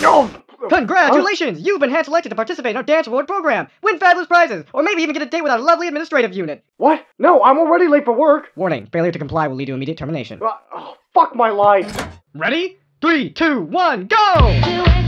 No! Congratulations! You've been hand selected to participate in our dance award program, win fabulous prizes, or maybe even get a date with our lovely administrative unit. What? No, I'm already late for work. Warning: failure to comply will lead to immediate termination. Uh, oh, fuck my life. Ready? Three, two, one, go!